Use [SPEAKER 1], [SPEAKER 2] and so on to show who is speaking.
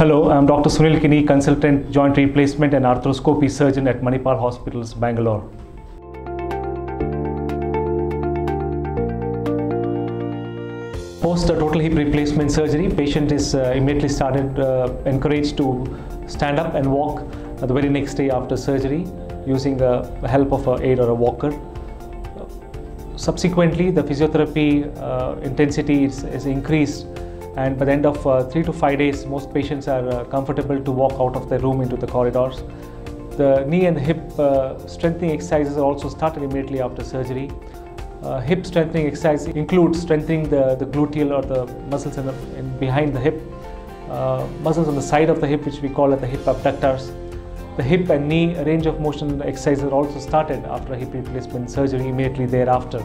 [SPEAKER 1] Hello, I'm Dr. Sunil Kini, consultant joint replacement and arthroscopy surgeon at Manipal Hospitals, Bangalore. Post a total hip replacement surgery, patient is uh, immediately started uh, encouraged to stand up and walk the very next day after surgery using the help of an aid or a walker. Subsequently, the physiotherapy uh, intensity is, is, increased, and by the end of uh, three to five days, most patients are uh, comfortable to walk out of their room into the corridors. The knee and hip strengthening exercises are also started immediately after surgery. Uh, hip strengthening exercise includes strengthening the, the gluteal or the muscles in the, in behind the hip, uh, muscles on the side of the hip, which we call at the hip abductors. The hip and knee range of motion exercises are also started after hip replacement surgery immediately thereafter.